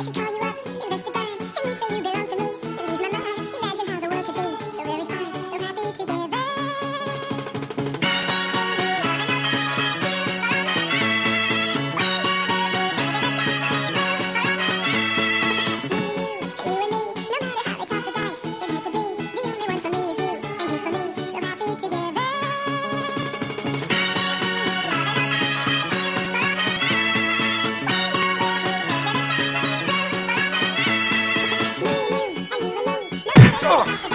How's it going? Oh.